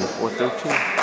24 13.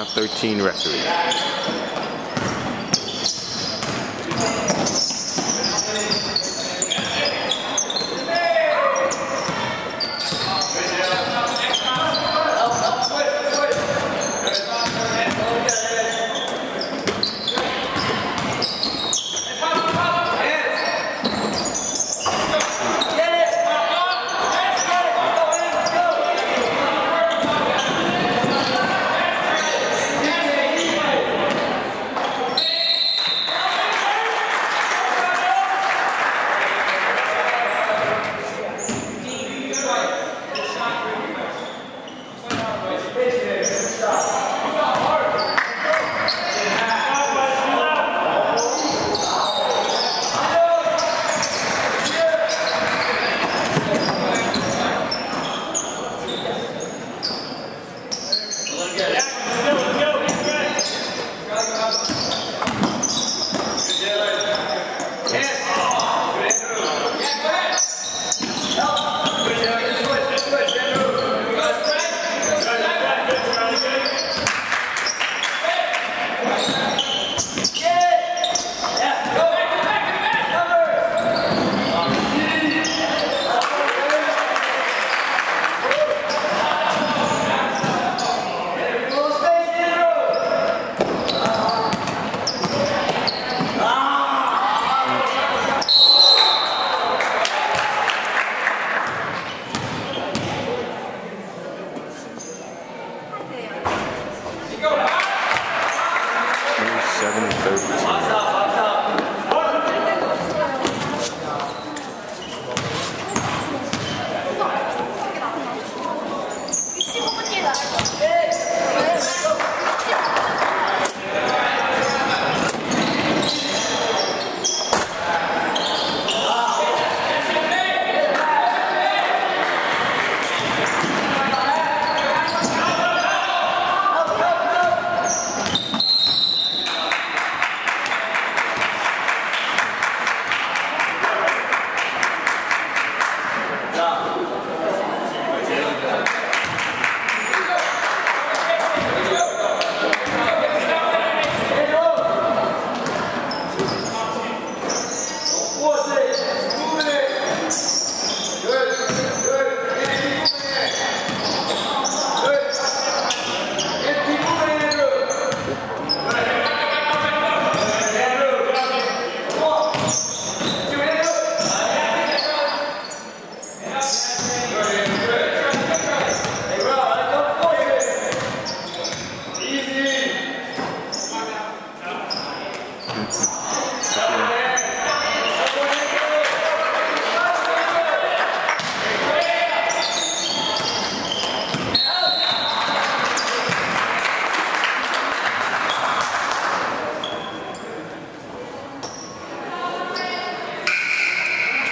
13 record.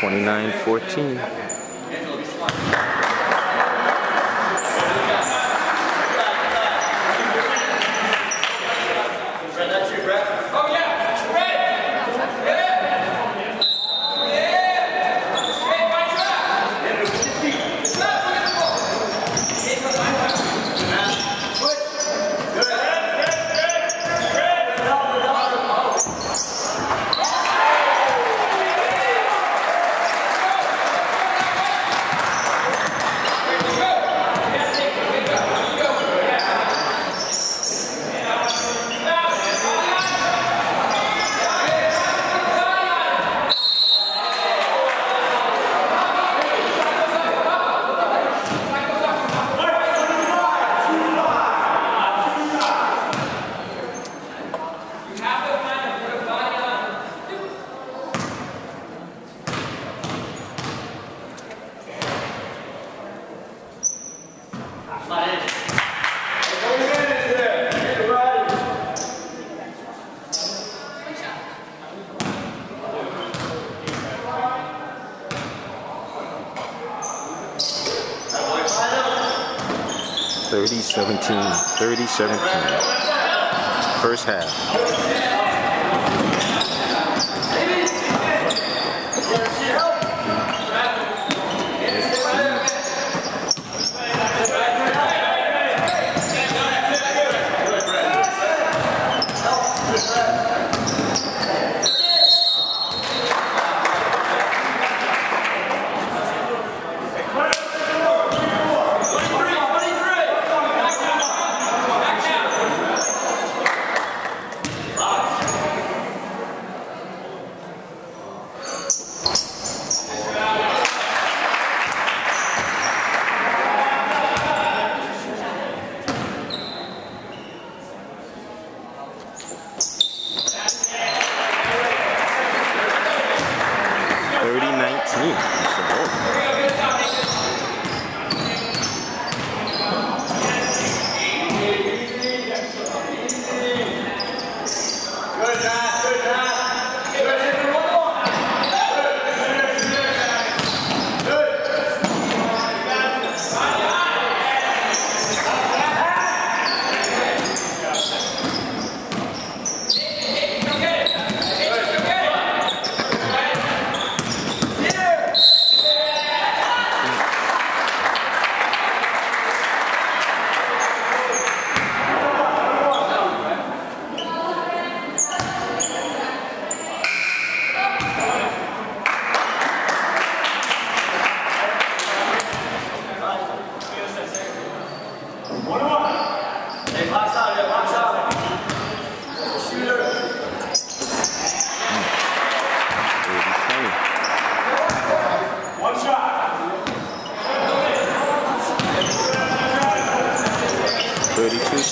29-14. Thirty seventeen. First half.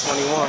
21.